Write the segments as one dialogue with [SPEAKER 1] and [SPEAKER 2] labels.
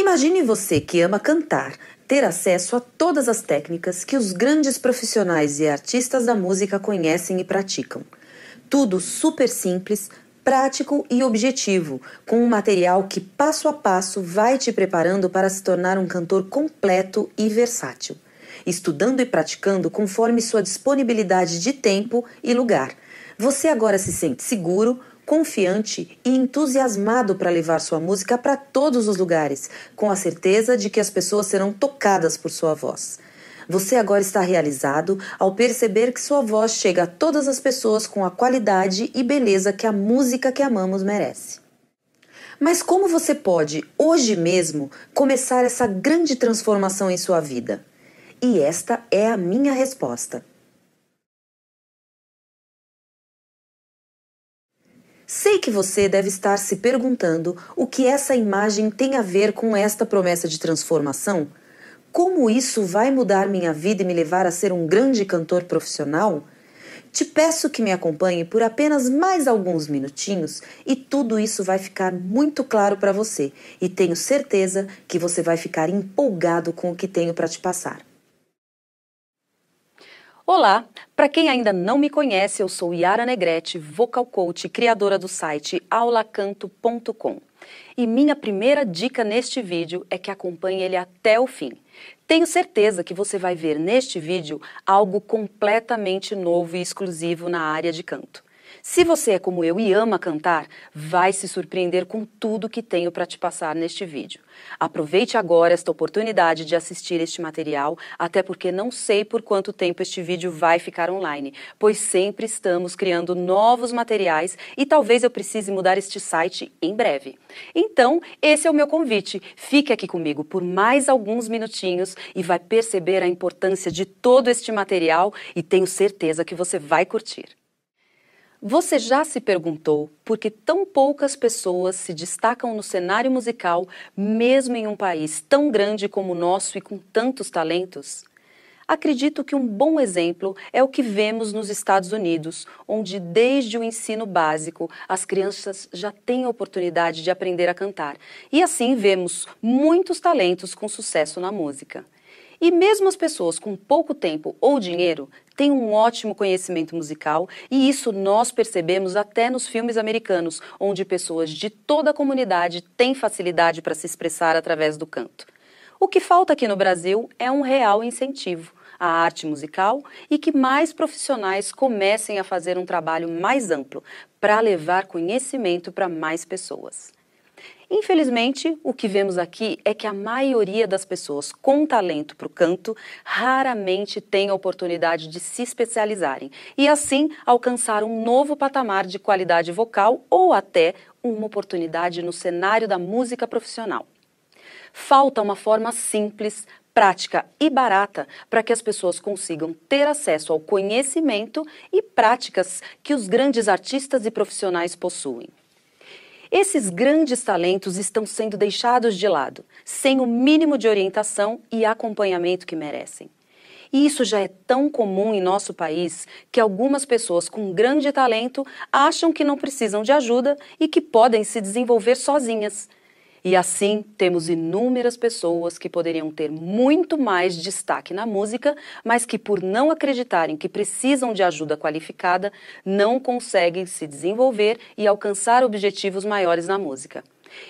[SPEAKER 1] Imagine você que ama cantar ter acesso a todas as técnicas que os grandes profissionais e artistas da música conhecem e praticam. Tudo super simples, prático e objetivo, com um material que passo a passo vai te preparando para se tornar um cantor completo e versátil, estudando e praticando conforme sua disponibilidade de tempo e lugar. Você agora se sente seguro, confiante e entusiasmado para levar sua música para todos os lugares, com a certeza de que as pessoas serão tocadas por sua voz. Você agora está realizado ao perceber que sua voz chega a todas as pessoas com a qualidade e beleza que a música que amamos merece. Mas como você pode, hoje mesmo, começar essa grande transformação em sua vida? E esta é a minha resposta. Sei que você deve estar se perguntando o que essa imagem tem a ver com esta promessa de transformação como isso vai mudar minha vida e me levar a ser um grande cantor profissional? Te peço que me acompanhe por apenas mais alguns minutinhos e tudo isso vai ficar muito claro para você e tenho certeza que você vai ficar empolgado com o que tenho para te passar.
[SPEAKER 2] Olá, para quem ainda não me conhece, eu sou Yara Negrete, vocal coach criadora do site aulacanto.com. E minha primeira dica neste vídeo é que acompanhe ele até o fim. Tenho certeza que você vai ver neste vídeo algo completamente novo e exclusivo na área de canto. Se você é como eu e ama cantar, vai se surpreender com tudo que tenho para te passar neste vídeo. Aproveite agora esta oportunidade de assistir este material, até porque não sei por quanto tempo este vídeo vai ficar online, pois sempre estamos criando novos materiais e talvez eu precise mudar este site em breve. Então, esse é o meu convite. Fique aqui comigo por mais alguns minutinhos e vai perceber a importância de todo este material e tenho certeza que você vai curtir. Você já se perguntou por que tão poucas pessoas se destacam no cenário musical, mesmo em um país tão grande como o nosso e com tantos talentos? Acredito que um bom exemplo é o que vemos nos Estados Unidos, onde desde o ensino básico as crianças já têm a oportunidade de aprender a cantar. E assim vemos muitos talentos com sucesso na música. E mesmo as pessoas com pouco tempo ou dinheiro têm um ótimo conhecimento musical, e isso nós percebemos até nos filmes americanos, onde pessoas de toda a comunidade têm facilidade para se expressar através do canto. O que falta aqui no Brasil é um real incentivo à arte musical e que mais profissionais comecem a fazer um trabalho mais amplo para levar conhecimento para mais pessoas. Infelizmente, o que vemos aqui é que a maioria das pessoas com talento para o canto raramente tem a oportunidade de se especializarem e, assim, alcançar um novo patamar de qualidade vocal ou até uma oportunidade no cenário da música profissional. Falta uma forma simples, prática e barata para que as pessoas consigam ter acesso ao conhecimento e práticas que os grandes artistas e profissionais possuem. Esses grandes talentos estão sendo deixados de lado, sem o mínimo de orientação e acompanhamento que merecem. E isso já é tão comum em nosso país que algumas pessoas com grande talento acham que não precisam de ajuda e que podem se desenvolver sozinhas, e assim, temos inúmeras pessoas que poderiam ter muito mais destaque na música, mas que, por não acreditarem que precisam de ajuda qualificada, não conseguem se desenvolver e alcançar objetivos maiores na música.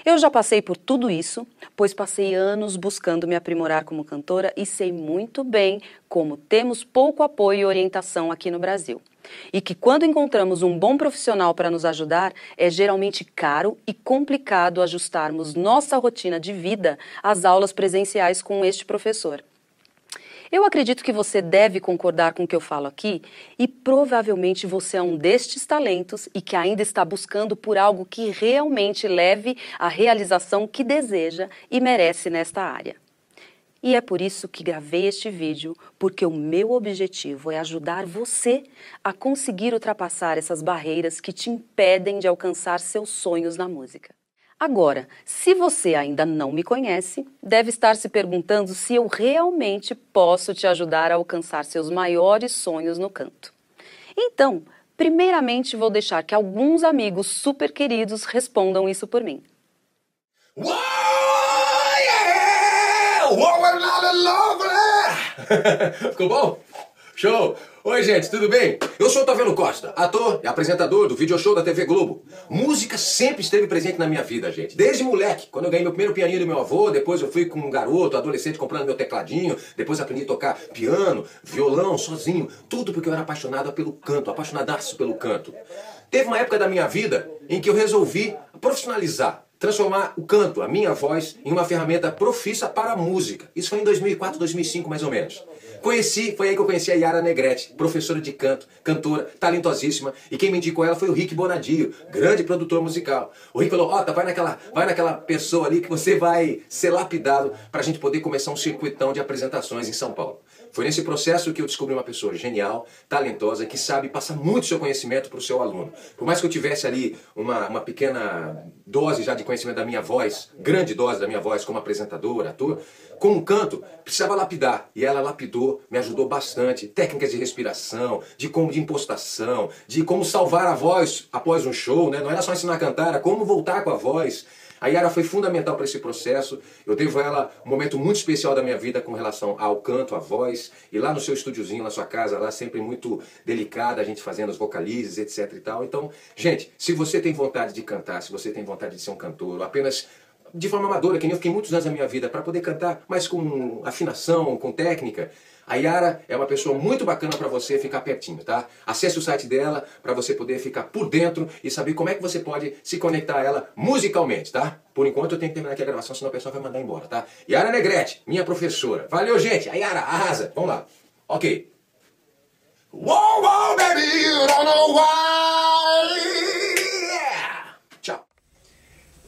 [SPEAKER 2] Eu já passei por tudo isso, pois passei anos buscando me aprimorar como cantora e sei muito bem como temos pouco apoio e orientação aqui no Brasil e que quando encontramos um bom profissional para nos ajudar, é geralmente caro e complicado ajustarmos nossa rotina de vida às aulas presenciais com este professor. Eu acredito que você deve concordar com o que eu falo aqui e provavelmente você é um destes talentos e que ainda está buscando por algo que realmente leve à realização que deseja e merece nesta área. E é por isso que gravei este vídeo, porque o meu objetivo é ajudar você a conseguir ultrapassar essas barreiras que te impedem de alcançar seus sonhos na música. Agora, se você ainda não me conhece, deve estar se perguntando se eu realmente posso te ajudar a alcançar seus maiores sonhos no canto. Então, primeiramente vou deixar que alguns amigos super queridos respondam isso por mim. Uou,
[SPEAKER 3] Ficou bom? Show! Oi, gente, tudo bem? Eu sou o Taviano Costa, ator e apresentador do video show da TV Globo. Música sempre esteve presente na minha vida, gente. Desde moleque, quando eu ganhei meu primeiro pianinho do meu avô, depois eu fui com um garoto, adolescente, comprando meu tecladinho, depois aprendi a tocar piano, violão, sozinho. Tudo porque eu era apaixonado pelo canto, apaixonadaço pelo canto. Teve uma época da minha vida em que eu resolvi profissionalizar transformar o canto, a minha voz, em uma ferramenta profissa para a música. Isso foi em 2004, 2005 mais ou menos. Conheci, foi aí que eu conheci a Yara Negrete, professora de canto, cantora, talentosíssima, e quem me indicou ela foi o Rick Bonadio, grande produtor musical. O Rick falou: "Ó, oh, vai naquela, vai naquela pessoa ali que você vai ser lapidado para a gente poder começar um circuitão de apresentações em São Paulo". Foi nesse processo que eu descobri uma pessoa genial, talentosa, que sabe passar muito seu conhecimento para o seu aluno. Por mais que eu tivesse ali uma, uma pequena dose já de conhecimento da minha voz, grande dose da minha voz como apresentador, ator, com o canto, precisava lapidar. E ela lapidou, me ajudou bastante. Técnicas de respiração, de como de impostação, de como salvar a voz após um show, né? Não era só ensinar a cantar, era como voltar com a voz. A Yara foi fundamental para esse processo. Eu devo a ela um momento muito especial da minha vida com relação ao canto, à voz. E lá no seu estúdiozinho, na sua casa, lá sempre muito delicada, a gente fazendo as vocalizes, etc e tal. Então, gente, se você tem vontade de cantar, se você tem vontade de ser um cantor, apenas de forma amadora, que nem eu fiquei muitos anos da minha vida, para poder cantar, mas com afinação, com técnica. A Yara é uma pessoa muito bacana para você ficar pertinho, tá? Acesse o site dela para você poder ficar por dentro e saber como é que você pode se conectar a ela musicalmente, tá? Por enquanto eu tenho que terminar aqui a gravação, senão a pessoa vai mandar embora, tá? Yara Negrete, minha professora. Valeu, gente! A Yara arrasa! Vamos lá. Ok. Wow, wow, baby, you don't know why. Yeah. Tchau.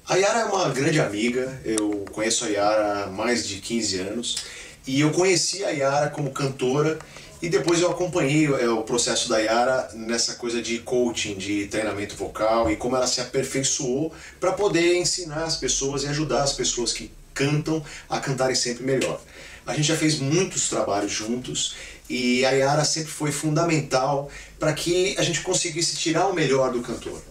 [SPEAKER 4] A Yara é uma grande amiga, eu conheço a Yara há mais de 15 anos e eu conheci a Yara como cantora e depois eu acompanhei é, o processo da Yara nessa coisa de coaching, de treinamento vocal e como ela se aperfeiçoou para poder ensinar as pessoas e ajudar as pessoas que cantam a cantarem sempre melhor. A gente já fez muitos trabalhos juntos e a Yara sempre foi fundamental para que a gente conseguisse tirar o melhor do cantor.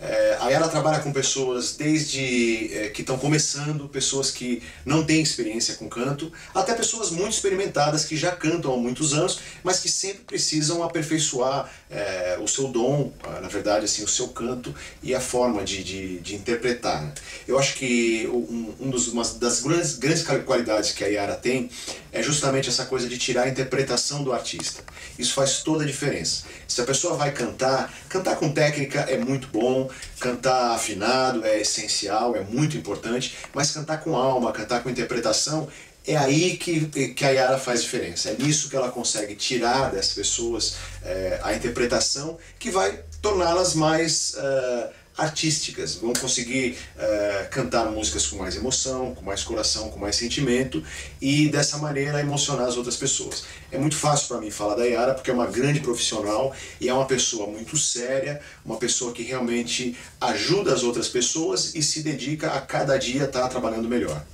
[SPEAKER 4] É, aí ela trabalha com pessoas desde é, que estão começando, pessoas que não têm experiência com canto, até pessoas muito experimentadas que já cantam há muitos anos, mas que sempre precisam aperfeiçoar é, o seu dom, na verdade, assim, o seu canto e a forma de, de, de interpretar. Né? Eu acho que um, um dos, uma das grandes, grandes qualidades que a Yara tem é justamente essa coisa de tirar a interpretação do artista. Isso faz toda a diferença. Se a pessoa vai cantar, cantar com técnica é muito bom, cantar afinado é essencial, é muito importante, mas cantar com alma, cantar com interpretação é aí que, que a Yara faz diferença. É nisso que ela consegue tirar das pessoas é, a interpretação que vai torná-las mais uh, artísticas, vão conseguir uh, cantar músicas com mais emoção, com mais coração, com mais sentimento e dessa maneira emocionar as outras pessoas. É muito fácil para mim falar da Yara porque é uma grande profissional e é uma pessoa muito séria, uma pessoa que realmente ajuda as outras pessoas e se dedica a cada dia estar tá trabalhando melhor.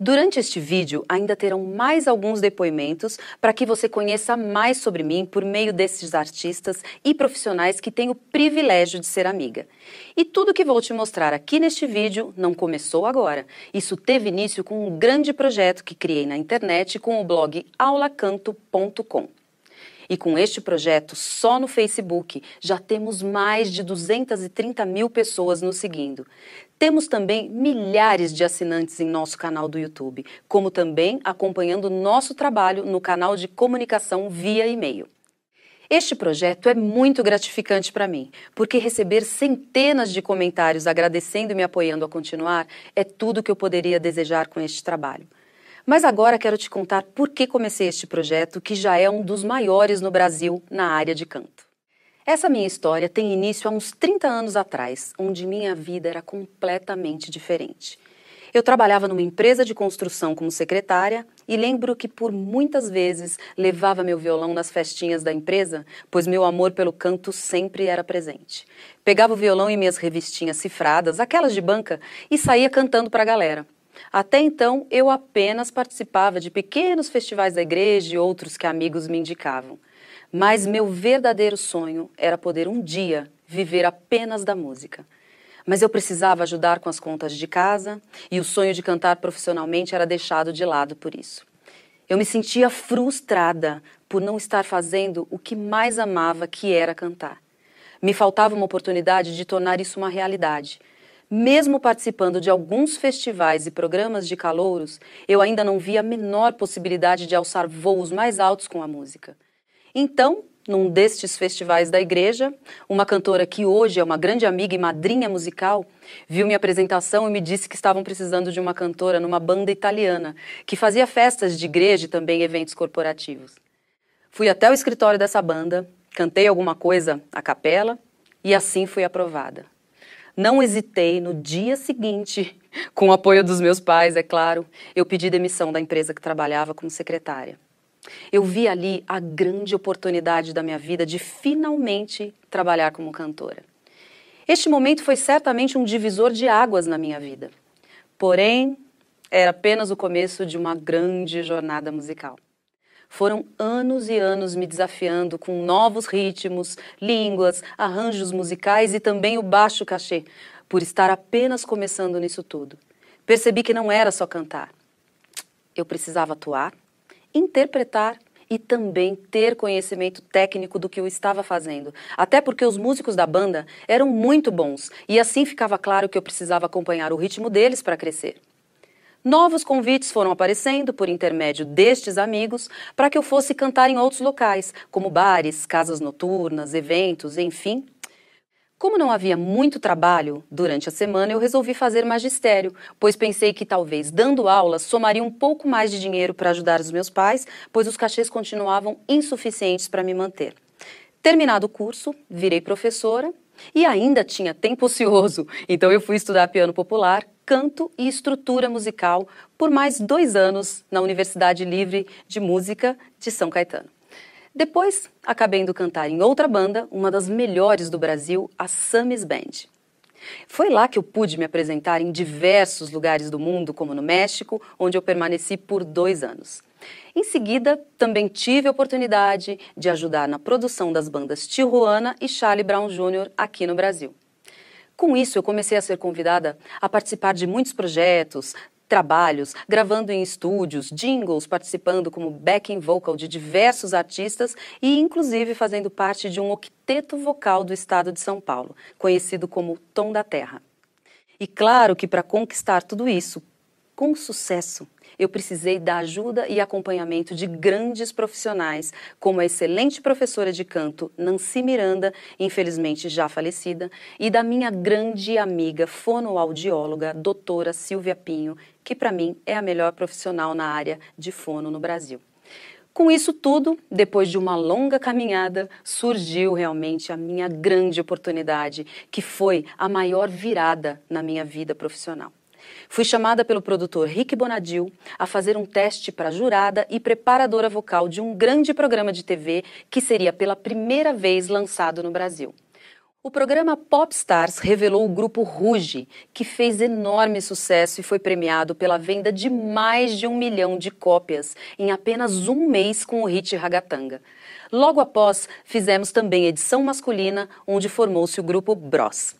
[SPEAKER 2] Durante este vídeo, ainda terão mais alguns depoimentos para que você conheça mais sobre mim por meio desses artistas e profissionais que tenho o privilégio de ser amiga. E tudo que vou te mostrar aqui neste vídeo não começou agora. Isso teve início com um grande projeto que criei na internet com o blog aulacanto.com. E com este projeto, só no Facebook, já temos mais de 230 mil pessoas nos seguindo. Temos também milhares de assinantes em nosso canal do YouTube, como também acompanhando nosso trabalho no canal de comunicação via e-mail. Este projeto é muito gratificante para mim, porque receber centenas de comentários agradecendo e me apoiando a continuar é tudo que eu poderia desejar com este trabalho. Mas agora quero te contar por que comecei este projeto, que já é um dos maiores no Brasil na área de canto. Essa minha história tem início há uns 30 anos atrás, onde minha vida era completamente diferente. Eu trabalhava numa empresa de construção como secretária e lembro que por muitas vezes levava meu violão nas festinhas da empresa, pois meu amor pelo canto sempre era presente. Pegava o violão e minhas revistinhas cifradas, aquelas de banca, e saía cantando para a galera. Até então, eu apenas participava de pequenos festivais da igreja e outros que amigos me indicavam. Mas meu verdadeiro sonho era poder um dia viver apenas da música. Mas eu precisava ajudar com as contas de casa e o sonho de cantar profissionalmente era deixado de lado por isso. Eu me sentia frustrada por não estar fazendo o que mais amava, que era cantar. Me faltava uma oportunidade de tornar isso uma realidade. Mesmo participando de alguns festivais e programas de calouros, eu ainda não via a menor possibilidade de alçar voos mais altos com a música. Então, num destes festivais da igreja, uma cantora que hoje é uma grande amiga e madrinha musical, viu minha apresentação e me disse que estavam precisando de uma cantora numa banda italiana, que fazia festas de igreja e também eventos corporativos. Fui até o escritório dessa banda, cantei alguma coisa à capela e assim fui aprovada. Não hesitei no dia seguinte, com o apoio dos meus pais, é claro, eu pedi demissão da empresa que trabalhava como secretária. Eu vi ali a grande oportunidade da minha vida de finalmente trabalhar como cantora. Este momento foi certamente um divisor de águas na minha vida. Porém, era apenas o começo de uma grande jornada musical. Foram anos e anos me desafiando com novos ritmos, línguas, arranjos musicais e também o baixo cachê, por estar apenas começando nisso tudo. Percebi que não era só cantar. Eu precisava atuar, interpretar e também ter conhecimento técnico do que eu estava fazendo. Até porque os músicos da banda eram muito bons e assim ficava claro que eu precisava acompanhar o ritmo deles para crescer. Novos convites foram aparecendo por intermédio destes amigos para que eu fosse cantar em outros locais, como bares, casas noturnas, eventos, enfim. Como não havia muito trabalho durante a semana, eu resolvi fazer magistério, pois pensei que talvez dando aulas somaria um pouco mais de dinheiro para ajudar os meus pais, pois os cachês continuavam insuficientes para me manter. Terminado o curso, virei professora e ainda tinha tempo ocioso, então eu fui estudar piano popular, canto e estrutura musical por mais dois anos na Universidade Livre de Música de São Caetano. Depois, acabei indo cantar em outra banda, uma das melhores do Brasil, a Samis Band. Foi lá que eu pude me apresentar em diversos lugares do mundo, como no México, onde eu permaneci por dois anos. Em seguida, também tive a oportunidade de ajudar na produção das bandas Tijuana e Charlie Brown Jr. aqui no Brasil. Com isso, eu comecei a ser convidada a participar de muitos projetos, trabalhos, gravando em estúdios, jingles, participando como backing vocal de diversos artistas e, inclusive, fazendo parte de um octeto vocal do estado de São Paulo, conhecido como Tom da Terra. E claro que para conquistar tudo isso com sucesso, eu precisei da ajuda e acompanhamento de grandes profissionais, como a excelente professora de canto Nancy Miranda, infelizmente já falecida, e da minha grande amiga fonoaudióloga, doutora Silvia Pinho, que para mim é a melhor profissional na área de fono no Brasil. Com isso tudo, depois de uma longa caminhada, surgiu realmente a minha grande oportunidade, que foi a maior virada na minha vida profissional. Fui chamada pelo produtor Rick Bonadil a fazer um teste para jurada e preparadora vocal de um grande programa de TV que seria pela primeira vez lançado no Brasil. O programa Popstars revelou o grupo Ruge, que fez enorme sucesso e foi premiado pela venda de mais de um milhão de cópias em apenas um mês com o hit Ragatanga. Logo após, fizemos também edição masculina, onde formou-se o grupo Bros.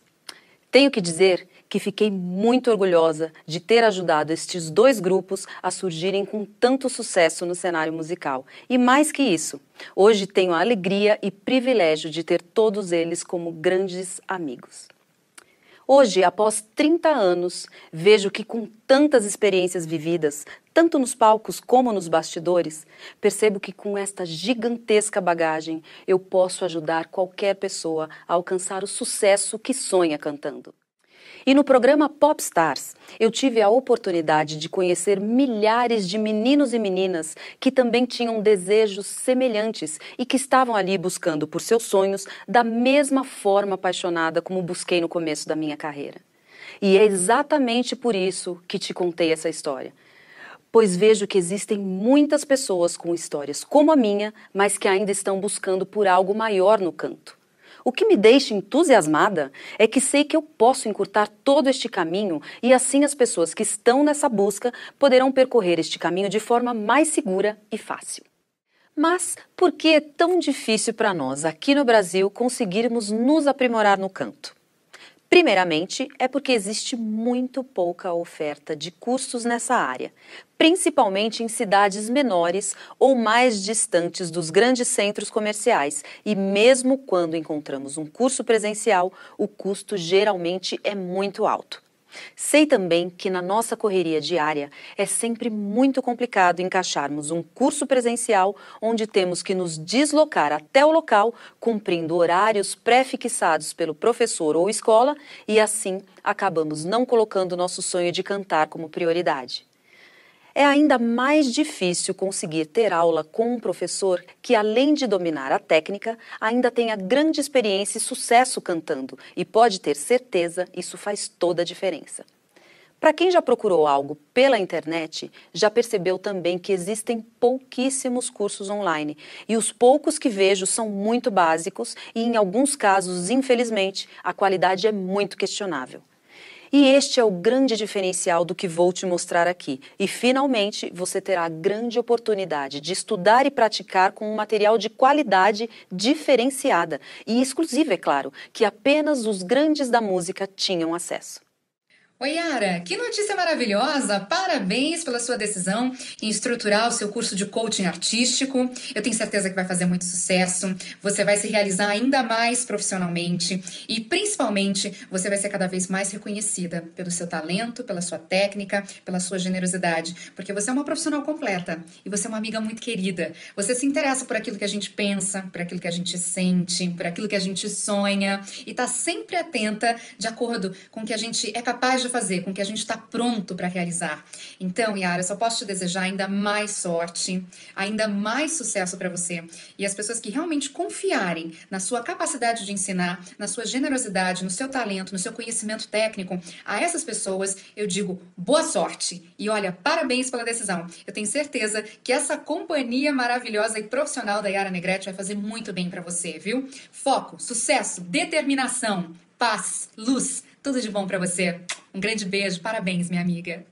[SPEAKER 2] Tenho que dizer que fiquei muito orgulhosa de ter ajudado estes dois grupos a surgirem com tanto sucesso no cenário musical. E mais que isso, hoje tenho a alegria e privilégio de ter todos eles como grandes amigos. Hoje, após 30 anos, vejo que com tantas experiências vividas, tanto nos palcos como nos bastidores, percebo que com esta gigantesca bagagem eu posso ajudar qualquer pessoa a alcançar o sucesso que sonha cantando. E no programa Popstars, eu tive a oportunidade de conhecer milhares de meninos e meninas que também tinham desejos semelhantes e que estavam ali buscando por seus sonhos da mesma forma apaixonada como busquei no começo da minha carreira. E é exatamente por isso que te contei essa história. Pois vejo que existem muitas pessoas com histórias como a minha, mas que ainda estão buscando por algo maior no canto. O que me deixa entusiasmada é que sei que eu posso encurtar todo este caminho e assim as pessoas que estão nessa busca poderão percorrer este caminho de forma mais segura e fácil. Mas por que é tão difícil para nós aqui no Brasil conseguirmos nos aprimorar no canto? Primeiramente, é porque existe muito pouca oferta de cursos nessa área, principalmente em cidades menores ou mais distantes dos grandes centros comerciais. E mesmo quando encontramos um curso presencial, o custo geralmente é muito alto. Sei também que na nossa correria diária é sempre muito complicado encaixarmos um curso presencial onde temos que nos deslocar até o local, cumprindo horários pré-fixados pelo professor ou escola, e assim acabamos não colocando nosso sonho de cantar como prioridade é ainda mais difícil conseguir ter aula com um professor que, além de dominar a técnica, ainda tenha grande experiência e sucesso cantando, e pode ter certeza isso faz toda a diferença. Para quem já procurou algo pela internet, já percebeu também que existem pouquíssimos cursos online e os poucos que vejo são muito básicos e, em alguns casos, infelizmente, a qualidade é muito questionável. E este é o grande diferencial do que vou te mostrar aqui. E finalmente você terá a grande oportunidade de estudar e praticar com um material de qualidade diferenciada e exclusiva, é claro, que apenas os grandes da música tinham acesso.
[SPEAKER 5] Oi, Yara, que notícia maravilhosa! Parabéns pela sua decisão em estruturar o seu curso de coaching artístico. Eu tenho certeza que vai fazer muito sucesso. Você vai se realizar ainda mais profissionalmente e, principalmente, você vai ser cada vez mais reconhecida pelo seu talento, pela sua técnica, pela sua generosidade, porque você é uma profissional completa e você é uma amiga muito querida. Você se interessa por aquilo que a gente pensa, por aquilo que a gente sente, por aquilo que a gente sonha e está sempre atenta de acordo com o que a gente é capaz de fazer, com que a gente está pronto para realizar. Então, Yara, só posso te desejar ainda mais sorte, ainda mais sucesso para você. E as pessoas que realmente confiarem na sua capacidade de ensinar, na sua generosidade, no seu talento, no seu conhecimento técnico, a essas pessoas eu digo boa sorte. E olha, parabéns pela decisão. Eu tenho certeza que essa companhia maravilhosa e profissional da Yara Negrete vai fazer muito bem para você, viu? Foco, sucesso, determinação, paz, luz. Tudo de bom para você. Um grande beijo, parabéns, minha amiga.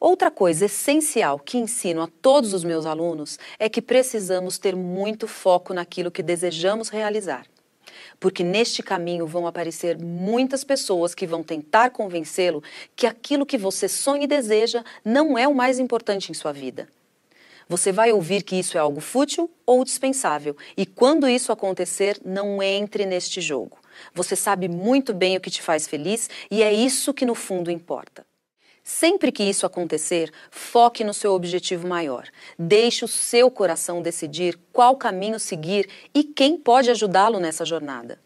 [SPEAKER 2] Outra coisa essencial que ensino a todos os meus alunos é que precisamos ter muito foco naquilo que desejamos realizar. Porque neste caminho vão aparecer muitas pessoas que vão tentar convencê-lo que aquilo que você sonha e deseja não é o mais importante em sua vida. Você vai ouvir que isso é algo fútil ou dispensável, e quando isso acontecer, não entre neste jogo. Você sabe muito bem o que te faz feliz e é isso que no fundo importa. Sempre que isso acontecer, foque no seu objetivo maior. Deixe o seu coração decidir qual caminho seguir e quem pode ajudá-lo nessa jornada.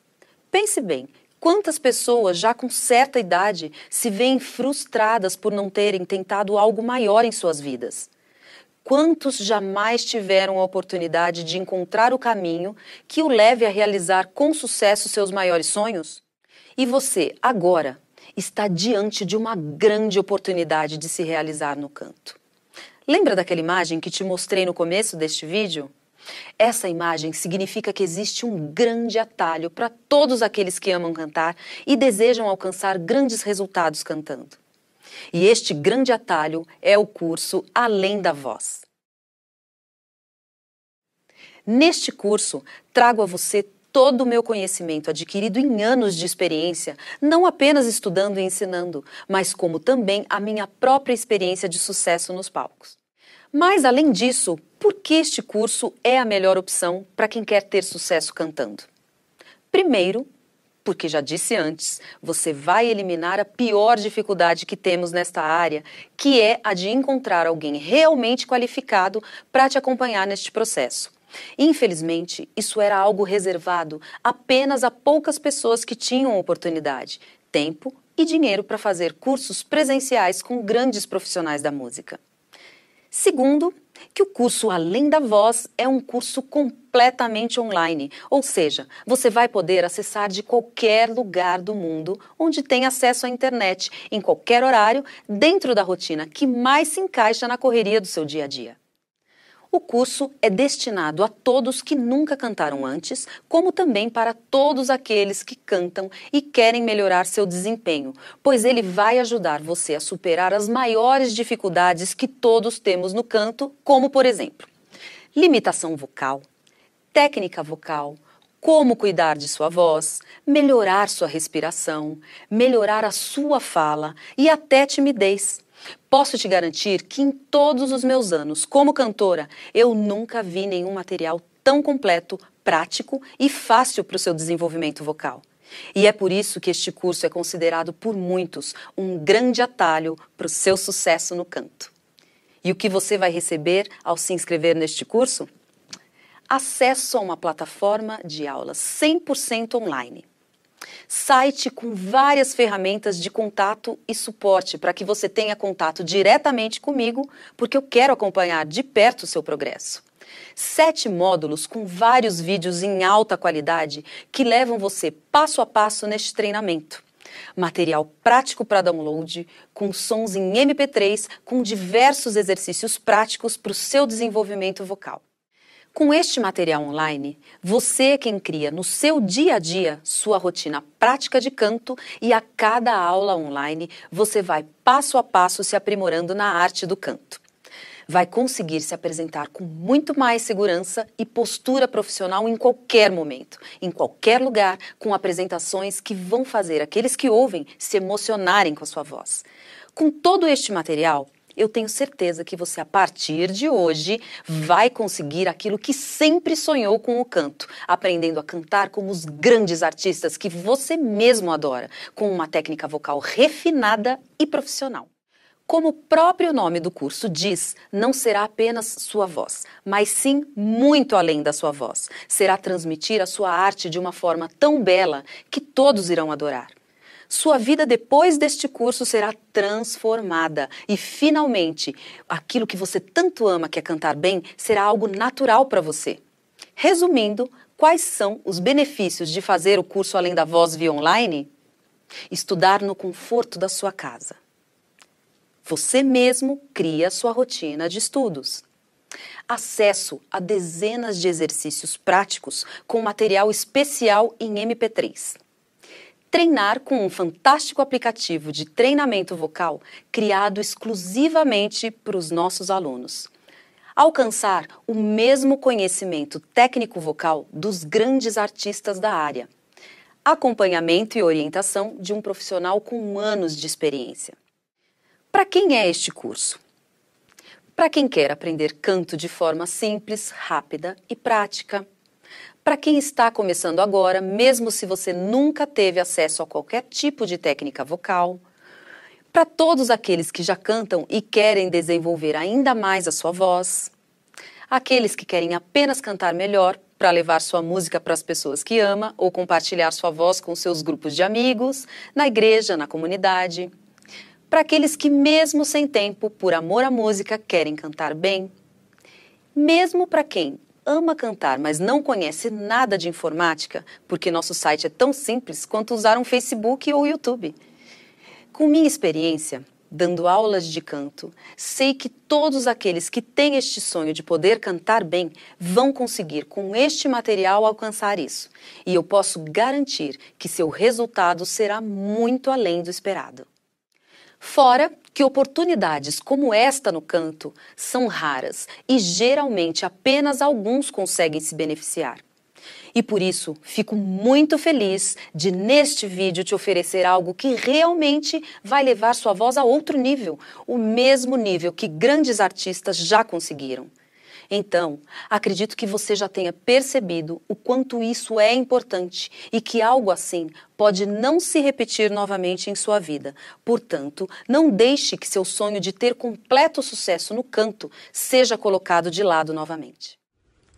[SPEAKER 2] Pense bem, quantas pessoas já com certa idade se veem frustradas por não terem tentado algo maior em suas vidas? Quantos jamais tiveram a oportunidade de encontrar o caminho que o leve a realizar com sucesso seus maiores sonhos? E você, agora, está diante de uma grande oportunidade de se realizar no canto. Lembra daquela imagem que te mostrei no começo deste vídeo? Essa imagem significa que existe um grande atalho para todos aqueles que amam cantar e desejam alcançar grandes resultados cantando. E este grande atalho é o curso Além da Voz. Neste curso, trago a você todo o meu conhecimento adquirido em anos de experiência, não apenas estudando e ensinando, mas como também a minha própria experiência de sucesso nos palcos. Mas, além disso, por que este curso é a melhor opção para quem quer ter sucesso cantando? Primeiro, porque já disse antes, você vai eliminar a pior dificuldade que temos nesta área, que é a de encontrar alguém realmente qualificado para te acompanhar neste processo. Infelizmente, isso era algo reservado apenas a poucas pessoas que tinham oportunidade, tempo e dinheiro para fazer cursos presenciais com grandes profissionais da música. Segundo, que o curso Além da Voz é um curso completamente online, ou seja, você vai poder acessar de qualquer lugar do mundo onde tem acesso à internet, em qualquer horário, dentro da rotina que mais se encaixa na correria do seu dia a dia. O curso é destinado a todos que nunca cantaram antes, como também para todos aqueles que cantam e querem melhorar seu desempenho, pois ele vai ajudar você a superar as maiores dificuldades que todos temos no canto, como por exemplo, limitação vocal, técnica vocal, como cuidar de sua voz, melhorar sua respiração, melhorar a sua fala e até timidez. Posso te garantir que em todos os meus anos como cantora, eu nunca vi nenhum material tão completo, prático e fácil para o seu desenvolvimento vocal. E é por isso que este curso é considerado por muitos um grande atalho para o seu sucesso no canto. E o que você vai receber ao se inscrever neste curso? Acesso a uma plataforma de aulas 100% online. Site com várias ferramentas de contato e suporte para que você tenha contato diretamente comigo, porque eu quero acompanhar de perto o seu progresso. Sete módulos com vários vídeos em alta qualidade que levam você passo a passo neste treinamento. Material prático para download, com sons em MP3, com diversos exercícios práticos para o seu desenvolvimento vocal. Com este material online, você é quem cria no seu dia a dia sua rotina prática de canto e a cada aula online você vai passo a passo se aprimorando na arte do canto. Vai conseguir se apresentar com muito mais segurança e postura profissional em qualquer momento, em qualquer lugar, com apresentações que vão fazer aqueles que ouvem se emocionarem com a sua voz. Com todo este material, eu tenho certeza que você, a partir de hoje, vai conseguir aquilo que sempre sonhou com o canto, aprendendo a cantar como os grandes artistas que você mesmo adora, com uma técnica vocal refinada e profissional. Como o próprio nome do curso diz, não será apenas sua voz, mas sim muito além da sua voz. Será transmitir a sua arte de uma forma tão bela que todos irão adorar. Sua vida depois deste curso será transformada e finalmente aquilo que você tanto ama, que é cantar bem, será algo natural para você. Resumindo, quais são os benefícios de fazer o curso Além da Voz via online? Estudar no conforto da sua casa. Você mesmo cria sua rotina de estudos. Acesso a dezenas de exercícios práticos com material especial em MP3 treinar com um fantástico aplicativo de treinamento vocal criado exclusivamente para os nossos alunos. Alcançar o mesmo conhecimento técnico vocal dos grandes artistas da área. Acompanhamento e orientação de um profissional com anos de experiência. Para quem é este curso? Para quem quer aprender canto de forma simples, rápida e prática para quem está começando agora, mesmo se você nunca teve acesso a qualquer tipo de técnica vocal, para todos aqueles que já cantam e querem desenvolver ainda mais a sua voz, aqueles que querem apenas cantar melhor para levar sua música para as pessoas que ama ou compartilhar sua voz com seus grupos de amigos, na igreja, na comunidade, para aqueles que mesmo sem tempo, por amor à música, querem cantar bem, mesmo para quem ama cantar, mas não conhece nada de informática, porque nosso site é tão simples quanto usar um Facebook ou YouTube. Com minha experiência, dando aulas de canto, sei que todos aqueles que têm este sonho de poder cantar bem vão conseguir, com este material, alcançar isso. E eu posso garantir que seu resultado será muito além do esperado. Fora que oportunidades como esta no canto são raras e geralmente apenas alguns conseguem se beneficiar. E por isso fico muito feliz de neste vídeo te oferecer algo que realmente vai levar sua voz a outro nível, o mesmo nível que grandes artistas já conseguiram. Então, acredito que você já tenha percebido o quanto isso é importante e que algo assim pode não se repetir novamente em sua vida. Portanto, não deixe que seu sonho de ter completo sucesso no canto seja colocado de lado novamente.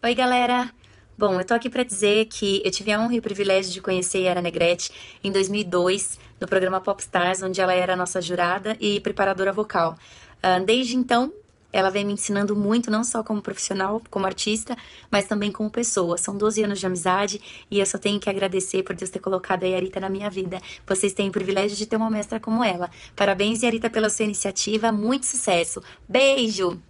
[SPEAKER 6] Oi, galera! Bom, eu tô aqui para dizer que eu tive a honra e o privilégio de conhecer Yara Negrete em 2002, no programa Popstars, onde ela era nossa jurada e preparadora vocal. Ah, desde então, ela vem me ensinando muito, não só como profissional, como artista, mas também como pessoa. São 12 anos de amizade e eu só tenho que agradecer por Deus ter colocado a Yarita na minha vida. Vocês têm o privilégio de ter uma mestra como ela. Parabéns, Yarita, pela sua iniciativa. Muito sucesso. Beijo!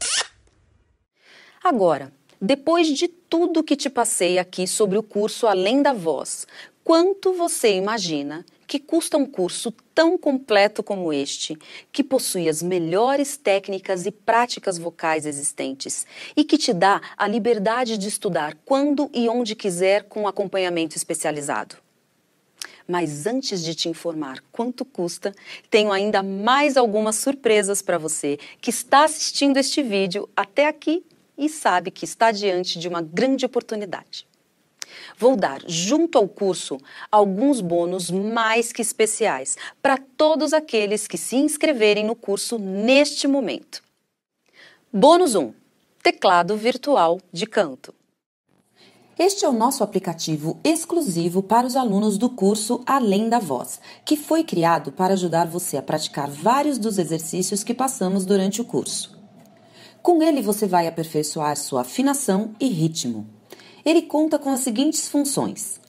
[SPEAKER 2] Agora, depois de tudo que te passei aqui sobre o curso Além da Voz, quanto você imagina que custa um curso tão completo como este, que possui as melhores técnicas e práticas vocais existentes e que te dá a liberdade de estudar quando e onde quiser com acompanhamento especializado. Mas antes de te informar quanto custa, tenho ainda mais algumas surpresas para você que está assistindo este vídeo até aqui e sabe que está diante de uma grande oportunidade. Vou dar, junto ao curso, alguns bônus mais que especiais para todos aqueles que se inscreverem no curso neste momento. Bônus 1: Teclado virtual de canto.
[SPEAKER 1] Este é o nosso aplicativo exclusivo para os alunos do curso Além da Voz, que foi criado para ajudar você a praticar vários dos exercícios que passamos durante o curso. Com ele, você vai aperfeiçoar sua afinação e ritmo. Ele conta com as seguintes funções: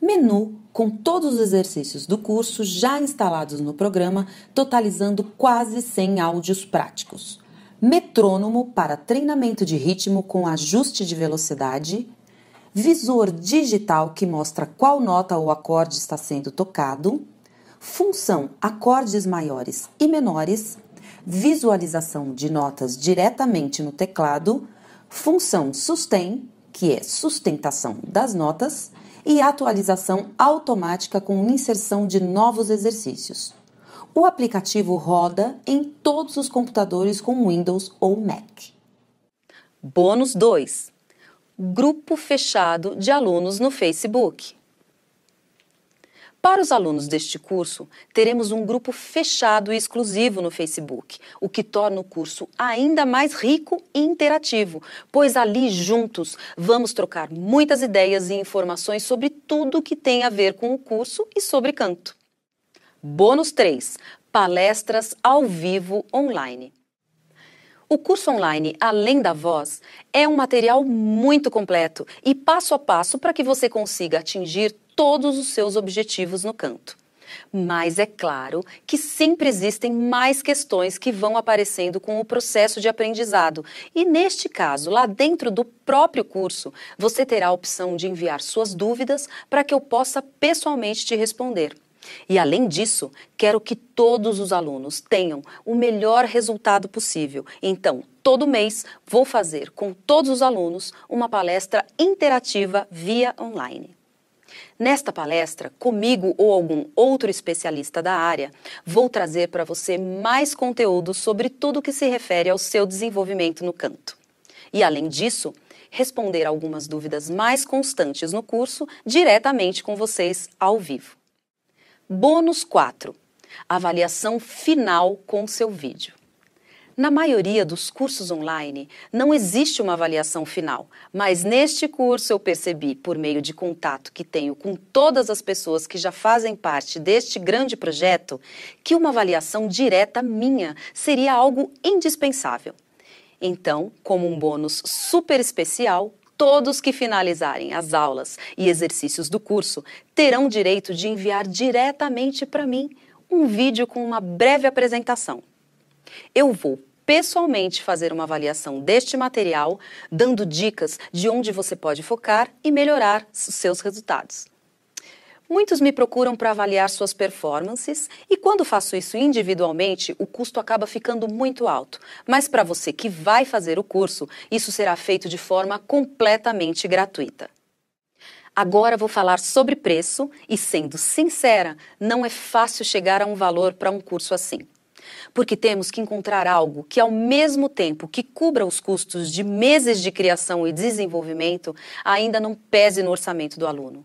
[SPEAKER 1] menu com todos os exercícios do curso já instalados no programa, totalizando quase 100 áudios práticos. Metrônomo para treinamento de ritmo com ajuste de velocidade. Visor digital que mostra qual nota ou acorde está sendo tocado, função acordes maiores e menores, visualização de notas diretamente no teclado, função sustain, que é sustentação das notas, e atualização automática com inserção de novos exercícios. O aplicativo roda em todos os computadores com Windows ou Mac.
[SPEAKER 2] Bônus 2 grupo fechado de alunos no Facebook. Para os alunos deste curso, teremos um grupo fechado e exclusivo no Facebook, o que torna o curso ainda mais rico e interativo, pois ali juntos vamos trocar muitas ideias e informações sobre tudo que tem a ver com o curso e sobre canto. Bônus 3: palestras ao vivo online. O curso online Além da Voz é um material muito completo e passo a passo para que você consiga atingir todos os seus objetivos no canto. Mas é claro que sempre existem mais questões que vão aparecendo com o processo de aprendizado. E neste caso, lá dentro do próprio curso, você terá a opção de enviar suas dúvidas para que eu possa pessoalmente te responder. E além disso, quero que todos os alunos tenham o melhor resultado possível. Então, todo mês vou fazer com todos os alunos uma palestra interativa via online. Nesta palestra, comigo ou algum outro especialista da área, vou trazer para você mais conteúdo sobre tudo que se refere ao seu desenvolvimento no canto. E além disso, responder algumas dúvidas mais constantes no curso diretamente com vocês ao vivo. Bônus 4. Avaliação final com seu vídeo. Na maioria dos cursos online, não existe uma avaliação final, mas neste curso eu percebi, por meio de contato que tenho com todas as pessoas que já fazem parte deste grande projeto, que uma avaliação direta minha seria algo indispensável. Então, como um bônus super especial, Todos que finalizarem as aulas e exercícios do curso terão direito de enviar diretamente para mim um vídeo com uma breve apresentação. Eu vou pessoalmente fazer uma avaliação deste material, dando dicas de onde você pode focar e melhorar seus resultados. Muitos me procuram para avaliar suas performances e quando faço isso individualmente, o custo acaba ficando muito alto. Mas para você que vai fazer o curso, isso será feito de forma completamente gratuita. Agora vou falar sobre preço e, sendo sincera, não é fácil chegar a um valor para um curso assim. Porque temos que encontrar algo que, ao mesmo tempo que cubra os custos de meses de criação e desenvolvimento, ainda não pese no orçamento do aluno.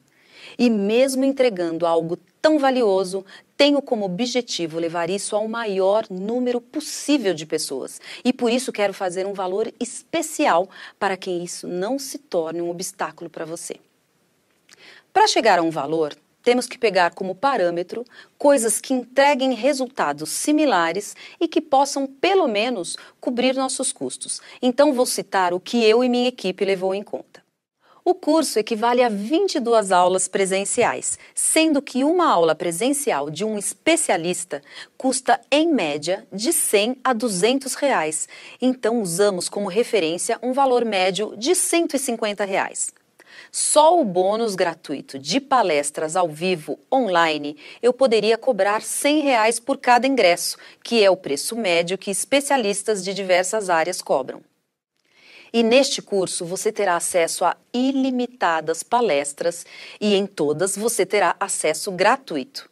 [SPEAKER 2] E mesmo entregando algo tão valioso, tenho como objetivo levar isso ao maior número possível de pessoas. E por isso quero fazer um valor especial para que isso não se torne um obstáculo para você. Para chegar a um valor, temos que pegar como parâmetro coisas que entreguem resultados similares e que possam, pelo menos, cobrir nossos custos. Então, vou citar o que eu e minha equipe levou em conta. O curso equivale a 22 aulas presenciais, sendo que uma aula presencial de um especialista custa, em média, de 100 a 200 reais. Então, usamos como referência um valor médio de 150 reais. Só o bônus gratuito de palestras ao vivo online eu poderia cobrar 100 reais por cada ingresso, que é o preço médio que especialistas de diversas áreas cobram. E neste curso você terá acesso a ilimitadas palestras e em todas você terá acesso gratuito.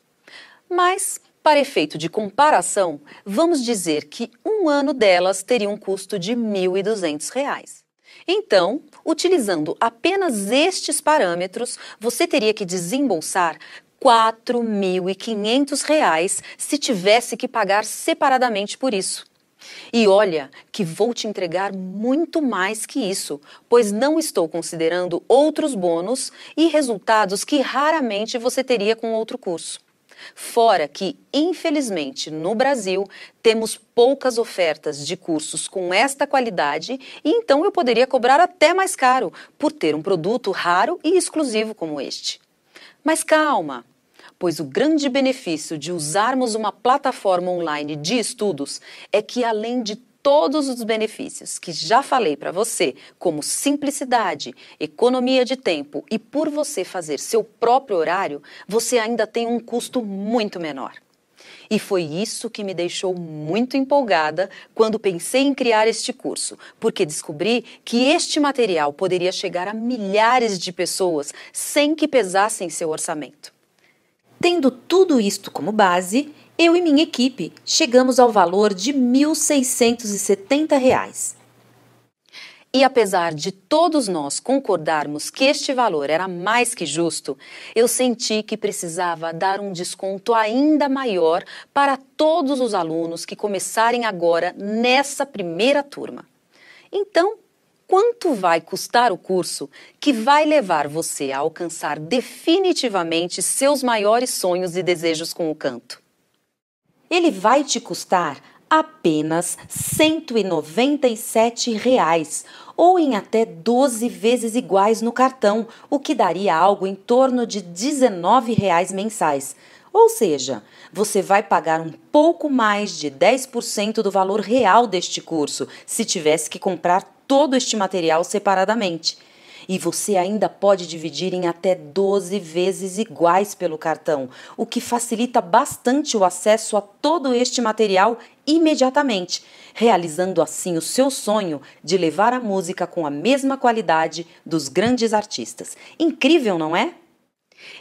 [SPEAKER 2] Mas, para efeito de comparação, vamos dizer que um ano delas teria um custo de R$ 1.200. Então, utilizando apenas estes parâmetros, você teria que desembolsar R$ 4.500 se tivesse que pagar separadamente por isso. E olha que vou te entregar muito mais que isso, pois não estou considerando outros bônus e resultados que raramente você teria com outro curso. Fora que, infelizmente, no Brasil, temos poucas ofertas de cursos com esta qualidade e então eu poderia cobrar até mais caro por ter um produto raro e exclusivo como este. Mas calma! pois o grande benefício de usarmos uma plataforma online de estudos é que, além de todos os benefícios que já falei para você, como simplicidade, economia de tempo e por você fazer seu próprio horário, você ainda tem um custo muito menor. E foi isso que me deixou muito empolgada quando pensei em criar este curso, porque descobri que este material poderia chegar a milhares de pessoas sem que pesassem seu orçamento.
[SPEAKER 1] Tendo tudo isto como base, eu e minha equipe chegamos ao valor de R$ 1.670.
[SPEAKER 2] E apesar de todos nós concordarmos que este valor era mais que justo, eu senti que precisava dar um desconto ainda maior para todos os alunos que começarem agora nessa primeira turma. Então, quanto vai custar o curso que vai levar você a alcançar definitivamente seus maiores sonhos e desejos com o canto.
[SPEAKER 1] Ele vai te custar apenas 197 reais, ou em até 12 vezes iguais no cartão, o que daria algo em torno de 19 reais mensais. Ou seja, você vai pagar um pouco mais de 10% do valor real deste curso se tivesse que comprar todo este material separadamente. E você ainda pode dividir em até 12 vezes iguais pelo cartão, o que facilita bastante o acesso a todo este material imediatamente, realizando assim o seu sonho de levar a música com a mesma qualidade dos grandes artistas. Incrível, não é?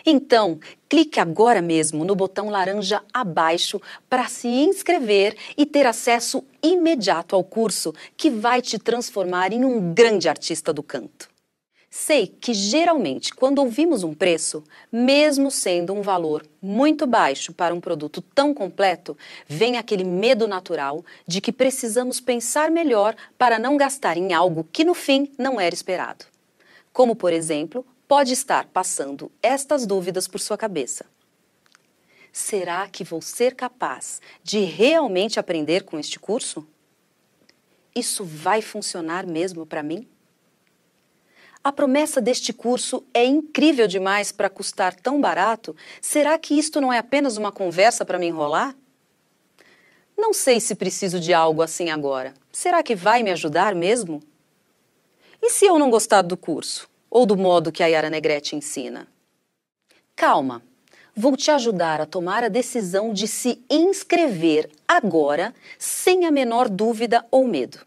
[SPEAKER 2] Então, clique agora mesmo no botão laranja abaixo para se inscrever e ter acesso imediato ao curso que vai te transformar em um grande artista do canto. Sei que geralmente, quando ouvimos um preço, mesmo sendo um valor muito baixo para um produto tão completo, vem aquele medo natural de que precisamos pensar melhor para não gastar em algo que no fim não era esperado. Como, por exemplo, pode estar passando estas dúvidas por sua cabeça. Será que vou ser capaz de realmente aprender com este curso? Isso vai funcionar mesmo para mim? A promessa deste curso é incrível demais para custar tão barato. Será que isto não é apenas uma conversa para me enrolar? Não sei se preciso de algo assim agora. Será que vai me ajudar mesmo? E se eu não gostar do curso? ou do modo que a Yara Negrete ensina? Calma, vou te ajudar a tomar a decisão de se inscrever agora, sem a menor dúvida ou medo.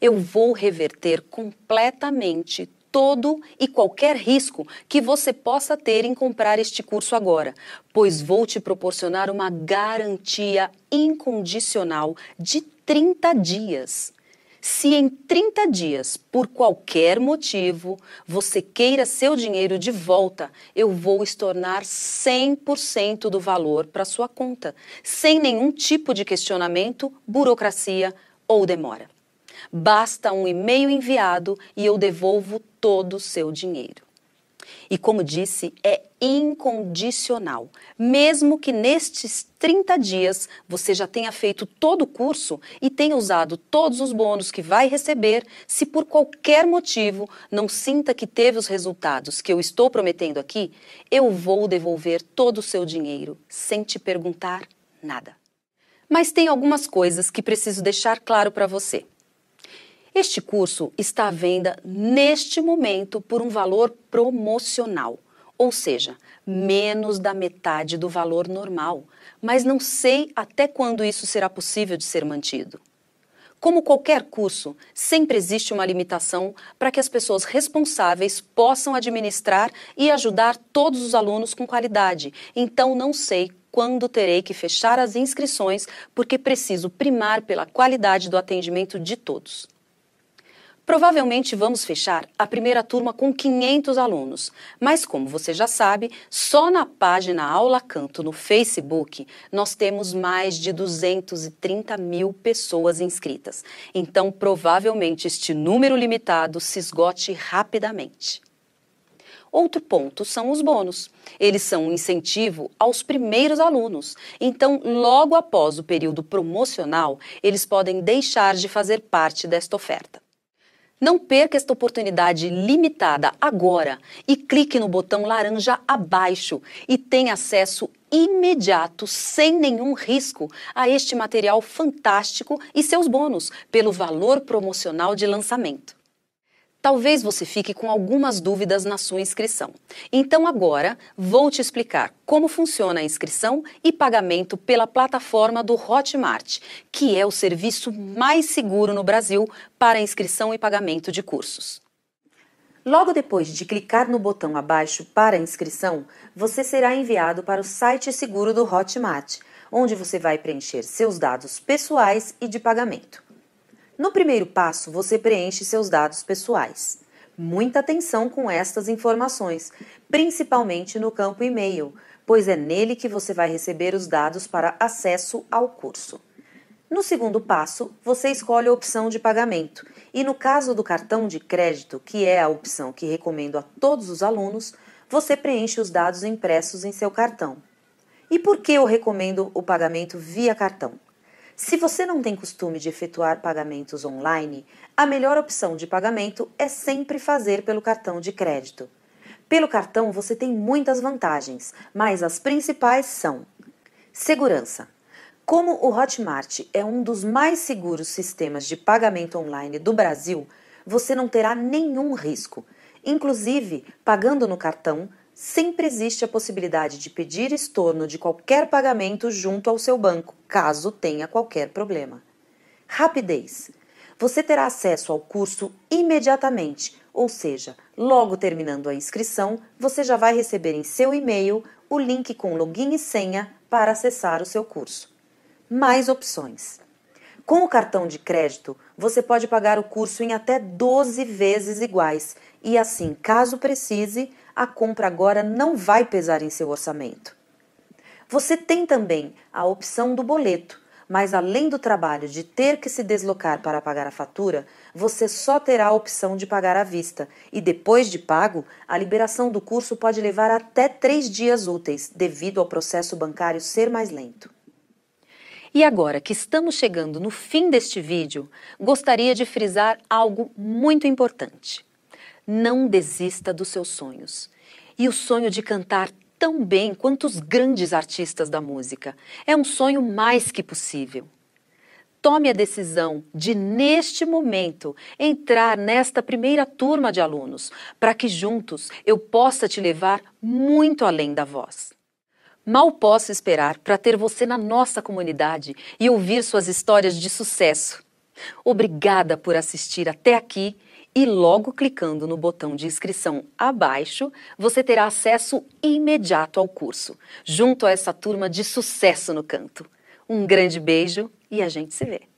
[SPEAKER 2] Eu vou reverter completamente todo e qualquer risco que você possa ter em comprar este curso agora, pois vou te proporcionar uma garantia incondicional de 30 dias. Se em 30 dias, por qualquer motivo, você queira seu dinheiro de volta, eu vou estornar 100% do valor para sua conta, sem nenhum tipo de questionamento, burocracia ou demora. Basta um e-mail enviado e eu devolvo todo o seu dinheiro. E como disse, é incondicional. Mesmo que nestes 30 dias você já tenha feito todo o curso e tenha usado todos os bônus que vai receber, se por qualquer motivo não sinta que teve os resultados que eu estou prometendo aqui, eu vou devolver todo o seu dinheiro sem te perguntar nada. Mas tem algumas coisas que preciso deixar claro para você. Este curso está à venda neste momento por um valor promocional, ou seja, menos da metade do valor normal, mas não sei até quando isso será possível de ser mantido. Como qualquer curso, sempre existe uma limitação para que as pessoas responsáveis possam administrar e ajudar todos os alunos com qualidade. Então, não sei quando terei que fechar as inscrições, porque preciso primar pela qualidade do atendimento de todos. Provavelmente vamos fechar a primeira turma com 500 alunos, mas como você já sabe, só na página Aula Canto no Facebook nós temos mais de 230 mil pessoas inscritas. Então, provavelmente este número limitado se esgote rapidamente. Outro ponto são os bônus. Eles são um incentivo aos primeiros alunos. Então, logo após o período promocional, eles podem deixar de fazer parte desta oferta. Não perca esta oportunidade limitada agora e clique no botão laranja abaixo e tenha acesso imediato, sem nenhum risco, a este material fantástico e seus bônus pelo valor promocional de lançamento. Talvez você fique com algumas dúvidas na sua inscrição. Então, agora vou te explicar como funciona a inscrição e pagamento pela plataforma do Hotmart, que é o serviço mais seguro no Brasil para inscrição e pagamento de cursos.
[SPEAKER 1] Logo depois de clicar no botão abaixo para inscrição, você será enviado para o site seguro do Hotmart, onde você vai preencher seus dados pessoais e de pagamento. No primeiro passo, você preenche seus dados pessoais. Muita atenção com estas informações, principalmente no campo e-mail, pois é nele que você vai receber os dados para acesso ao curso. No segundo passo, você escolhe a opção de pagamento e, no caso do cartão de crédito, que é a opção que recomendo a todos os alunos, você preenche os dados impressos em seu cartão. E por que eu recomendo o pagamento via cartão? Se você não tem costume de efetuar pagamentos online, a melhor opção de pagamento é sempre fazer pelo cartão de crédito. Pelo cartão você tem muitas vantagens, mas as principais são: segurança. Como o Hotmart é um dos mais seguros sistemas de pagamento online do Brasil, você não terá nenhum risco. Inclusive, pagando no cartão, sempre existe a possibilidade de pedir estorno de qualquer pagamento junto ao seu banco, caso tenha qualquer problema. Rapidez. Você terá acesso ao curso imediatamente, ou seja, logo terminando a inscrição, você já vai receber em seu e-mail o link com login e senha para acessar o seu curso. Mais opções. Com o cartão de crédito, você pode pagar o curso em até 12 vezes iguais e, assim, caso precise, a compra agora não vai pesar em seu orçamento. Você tem também a opção do boleto, mas além do trabalho de ter que se deslocar para pagar a fatura, você só terá a opção de pagar à vista e depois de pago, a liberação do curso pode levar até três dias úteis, devido ao processo bancário ser mais lento.
[SPEAKER 2] E agora que estamos chegando no fim deste vídeo, gostaria de frisar algo muito importante. Não desista dos seus sonhos. E o sonho de cantar tão bem quanto os grandes artistas da música é um sonho mais que possível. Tome a decisão de, neste momento, entrar nesta primeira turma de alunos, para que juntos eu possa te levar muito além da voz. Mal posso esperar para ter você na nossa comunidade e ouvir suas histórias de sucesso. Obrigada por assistir até aqui e logo clicando no botão de inscrição abaixo, você terá acesso imediato ao curso, junto a essa turma de sucesso no canto. Um grande beijo e a gente se vê.